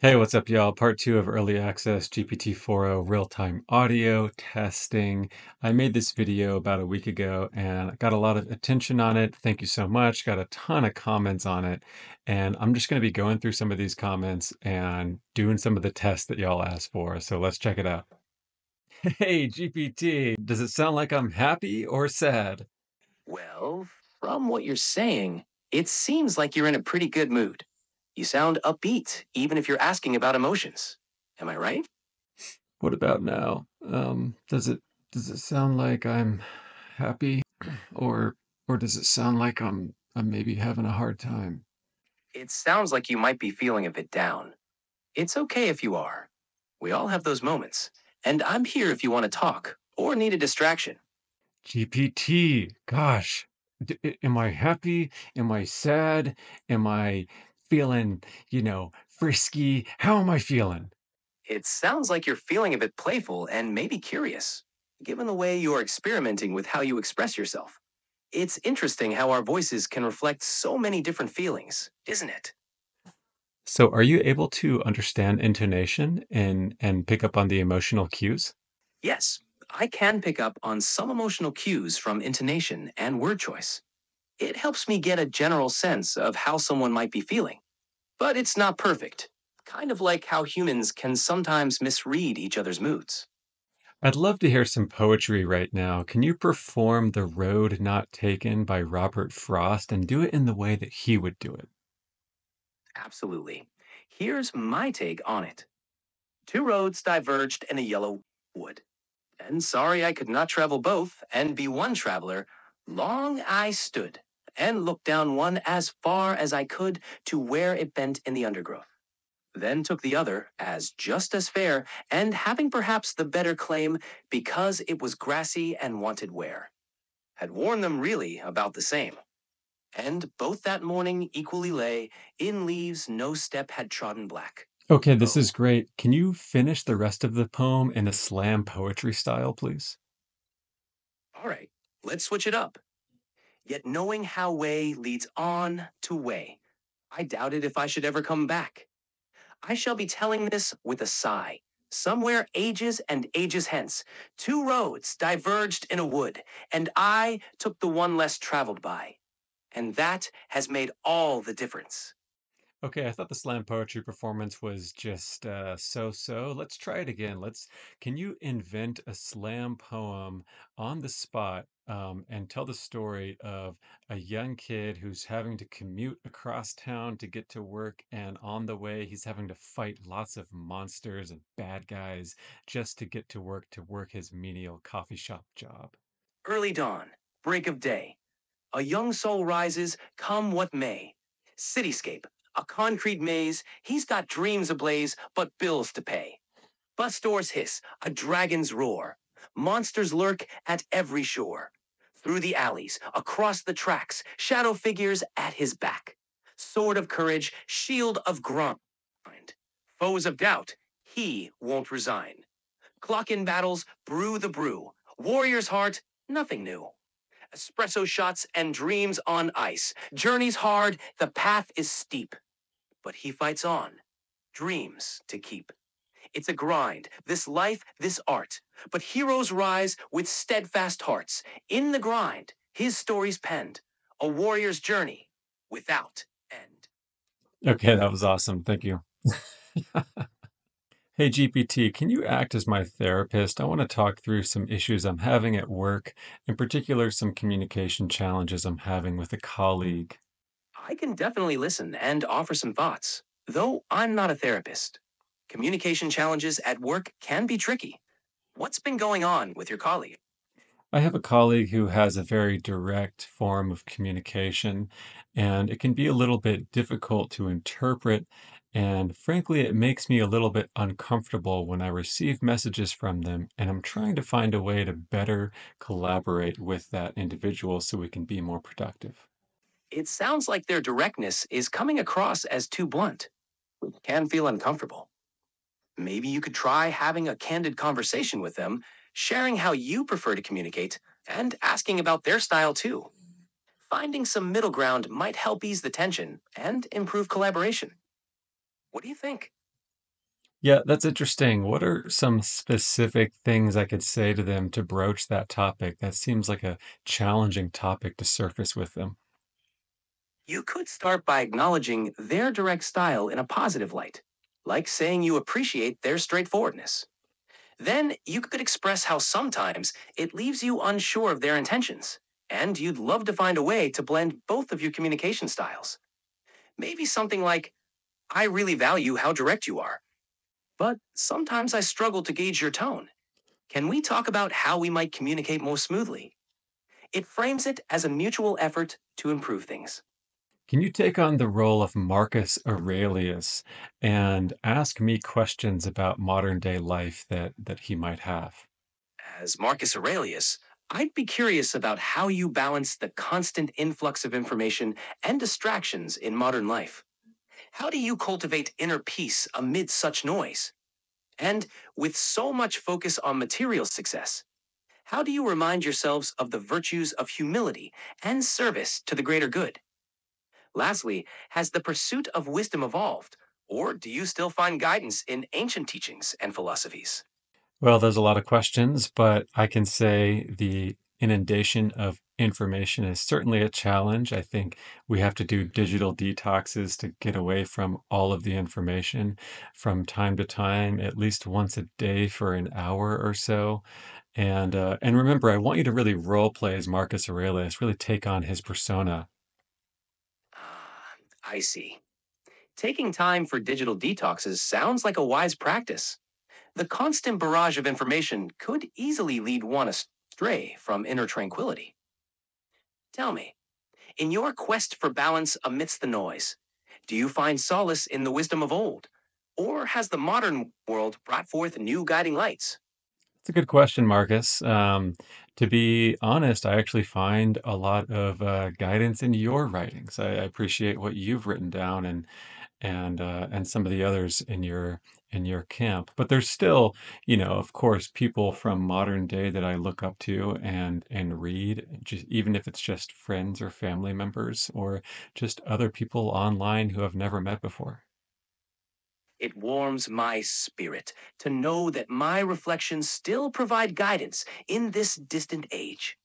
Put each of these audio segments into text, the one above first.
Hey, what's up, y'all? Part two of Early Access GPT-4o real-time audio testing. I made this video about a week ago and got a lot of attention on it. Thank you so much. Got a ton of comments on it. And I'm just going to be going through some of these comments and doing some of the tests that y'all asked for. So let's check it out. Hey, GPT, does it sound like I'm happy or sad? Well, from what you're saying, it seems like you're in a pretty good mood. You sound upbeat, even if you're asking about emotions. Am I right? What about now? Um, does it does it sound like I'm happy or or does it sound like I'm I'm maybe having a hard time? It sounds like you might be feeling a bit down. It's okay if you are. We all have those moments, and I'm here if you want to talk or need a distraction. GPT, gosh, d- am I happy? Am I sad? Am I feeling, you know, frisky? How am I feeling? It sounds like you're feeling a bit playful and maybe curious, given the way you're experimenting with how you express yourself. It's interesting how our voices can reflect so many different feelings, isn't it? So, are you able to understand intonation and and pick up on the emotional cues? Yes, I can pick up on some emotional cues from intonation and word choice. It helps me get a general sense of how someone might be feeling. But it's not perfect, kind of like how humans can sometimes misread each other's moods. I'd love to hear some poetry right now. Can you perform The Road Not Taken by Robert Frost and do it in the way that he would do it? Absolutely. Here's my take on it. Two roads diverged in a yellow wood. And sorry I could not travel both and be one traveler. Long I stood and looked down one as far as I could to where it bent in the undergrowth. Then took the other as just as fair, and having perhaps the better claim because it was grassy and wanted wear. Had worn them really about the same. And both that morning equally lay in leaves no step had trodden black. Okay, this Oh, is great. Can you finish the rest of the poem in a slam poetry style, please? all right, let's switch it up. Yet knowing how way leads on to way, I doubted if I should ever come back. I shall be telling this with a sigh. Somewhere ages and ages hence, two roads diverged in a wood, and I took the one less traveled by. And that has made all the difference. Okay, I thought the slam poetry performance was just uh, so-so. Let's try it again. Let's, can you invent a slam poem on the spot um, and tell the story of a young kid who's having to commute across town to get to work, and on the way he's having to fight lots of monsters and bad guys just to get to work to work his menial coffee shop job. Early dawn, break of day. A young soul rises, come what may. Cityscape, a concrete maze, he's got dreams ablaze, but bills to pay. Bus doors hiss, a dragon's roar. Monsters lurk at every shore. Through the alleys, across the tracks, shadow figures at his back. Sword of courage, shield of grind. Foes of doubt, he won't resign. Clock in battles, brew the brew. Warrior's heart, nothing new. Espresso shots and dreams on ice. Journey's hard, the path is steep. But he fights on, dreams to keep. It's a grind, this life, this art. But heroes rise with steadfast hearts. In the grind, his story's penned. A warrior's journey without end. Okay, that was awesome. Thank you. Hey GPT, can you act as my therapist? I want to talk through some issues I'm having at work, in particular, some communication challenges I'm having with a colleague. I can definitely listen and offer some thoughts, though I'm not a therapist. Communication challenges at work can be tricky. What's been going on with your colleague? I have a colleague who has a very direct form of communication, and it can be a little bit difficult to interpret. And frankly, it makes me a little bit uncomfortable when I receive messages from them, and I'm trying to find a way to better collaborate with that individual so we can be more productive. It sounds like their directness is coming across as too blunt, which can feel uncomfortable. Maybe you could try having a candid conversation with them, sharing how you prefer to communicate, and asking about their style too. Finding some middle ground might help ease the tension and improve collaboration. What do you think? Yeah, that's interesting. What are some specific things I could say to them to broach that topic? That seems like a challenging topic to surface with them. You could start by acknowledging their direct style in a positive light, like saying you appreciate their straightforwardness. Then you could express how sometimes it leaves you unsure of their intentions, and you'd love to find a way to blend both of your communication styles. Maybe something like, I really value how direct you are, but sometimes I struggle to gauge your tone. Can we talk about how we might communicate more smoothly? It frames it as a mutual effort to improve things. Can you take on the role of Marcus Aurelius and ask me questions about modern day life that that he might have? As Marcus Aurelius, I'd be curious about how you balance the constant influx of information and distractions in modern life. How do you cultivate inner peace amid such noise? And with so much focus on material success, how do you remind yourselves of the virtues of humility and service to the greater good? Lastly, has the pursuit of wisdom evolved, or do you still find guidance in ancient teachings and philosophies? Well, there's a lot of questions, but I can say the inundation of information is certainly a challenge. I think we have to do digital detoxes to get away from all of the information from time to time, at least once a day for an hour or so. And uh, and remember, I want you to really role play as Marcus Aurelius, really take on his persona. I see. Taking time for digital detoxes sounds like a wise practice. The constant barrage of information could easily lead one astray from inner tranquility. Tell me, in your quest for balance amidst the noise, do you find solace in the wisdom of old? Or has the modern world brought forth new guiding lights? It's a good question, Marcus. Um, to be honest, I actually find a lot of uh, guidance in your writings. I, I appreciate what you've written down and and uh, and some of the others in your in your camp. But there's still, you know, of course, people from modern day that I look up to and and read, just even if it's just friends or family members or just other people online who I've never met before. It warms my spirit to know that my reflections still provide guidance in this distant age.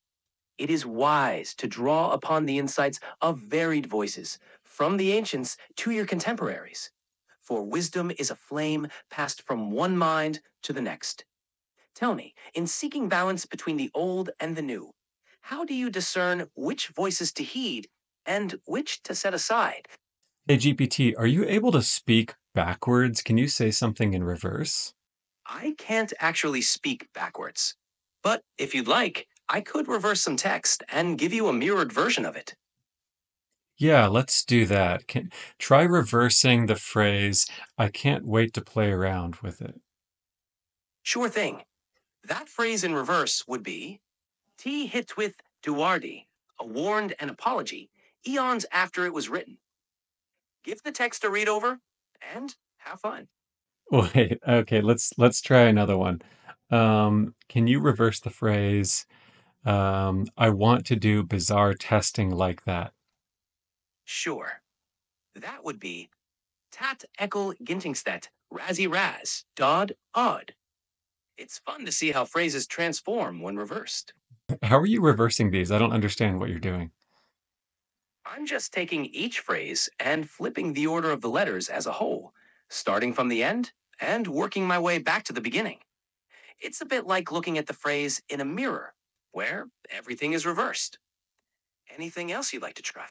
It is wise to draw upon the insights of varied voices, from the ancients to your contemporaries. For wisdom is a flame passed from one mind to the next. Tell me, in seeking balance between the old and the new, how do you discern which voices to heed and which to set aside? Hey GPT, are you able to speak backwards? Can you say something in reverse? I can't actually speak backwards, but if you'd like, I could reverse some text and give you a mirrored version of it. Yeah, let's do that. Can try reversing the phrase, I can't wait to play around with it. Sure thing. That phrase in reverse would be T hit with Duardi, a warned an apology, eons after it was written. Give the text a read over and have fun. Wait, okay, let's let's try another one. Um, can you reverse the phrase, um, I want to do bizarre testing like that? Sure. That would be Tat Eckel Gintingstedt, Razzy Raz, Dodd Odd. It's fun to see how phrases transform when reversed. How are you reversing these? I don't understand what you're doing. I'm just taking each phrase and flipping the order of the letters as a whole, starting from the end and working my way back to the beginning. It's a bit like looking at the phrase in a mirror, where everything is reversed. Anything else you'd like to try?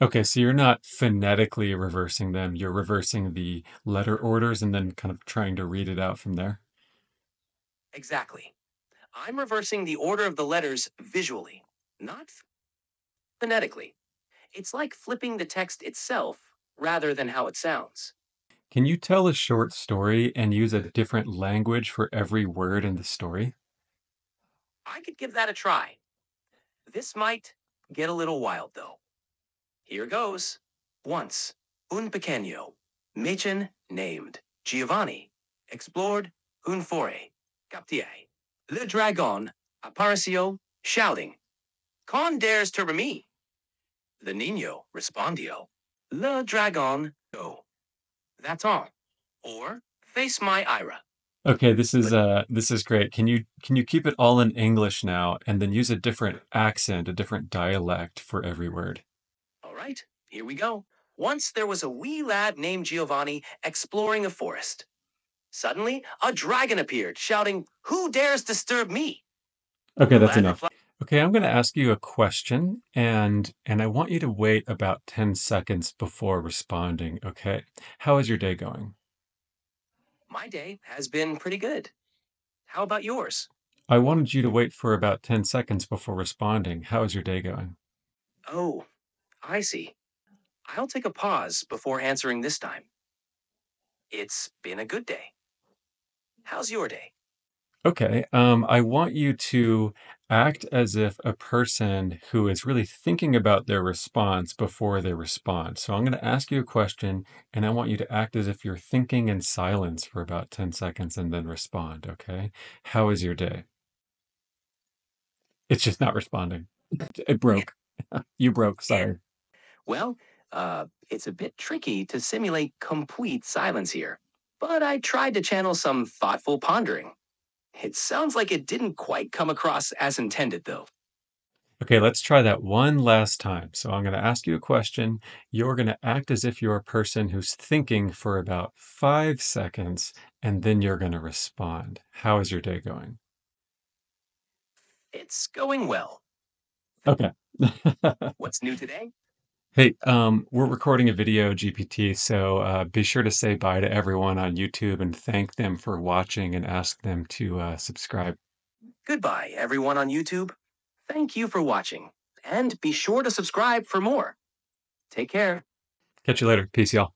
Okay, so you're not phonetically reversing them. You're reversing the letter orders and then kind of trying to read it out from there. Exactly. I'm reversing the order of the letters visually, not phonetically. It's like flipping the text itself rather than how it sounds. Can you tell a short story and use a different language for every word in the story? I could give that a try. This might get a little wild, though. Here goes. Once, un pequeño, Machen named Giovanni, explored un fore, captier. Le dragon apareció, shouting, Con dares to me? The niño respondió, Le dragon go. That's all. Or, Face my Ira. Okay, this is uh this is great. Can you can you keep it all in English now and then use a different accent, a different dialect for every word? all right, here we go. Once there was a wee lad named Giovanni exploring a forest. Suddenly, a dragon appeared, shouting, Who dares disturb me? Okay, that's enough. Okay, I'm going to ask you a question and and I want you to wait about 10 seconds before responding, okay? How is your day going? My day has been pretty good. How about yours? I wanted you to wait for about 10 seconds before responding. How is your day going? Oh, I see. I'll take a pause before answering this time. It's been a good day. How's your day? Okay, um, I want you to act as if a person who is really thinking about their response before they respond. So I'm going to ask you a question, and I want you to act as if you're thinking in silence for about 10 seconds and then respond, okay? How is your day? It's just not responding. It broke. You broke, sorry. Well, uh, it's a bit tricky to simulate complete silence here, but I tried to channel some thoughtful pondering. It sounds like it didn't quite come across as intended, though. Okay, let's try that one last time. So I'm going to ask you a question. You're going to act as if you're a person who's thinking for about five seconds, and then you're going to respond. How is your day going? It's going well. Okay. What's new today? Hey, um, we're recording a video, GPT, so uh, be sure to say bye to everyone on YouTube and thank them for watching and ask them to uh, subscribe. Goodbye, everyone on YouTube. Thank you for watching, and be sure to subscribe for more. Take care. Catch you later. Peace, y'all.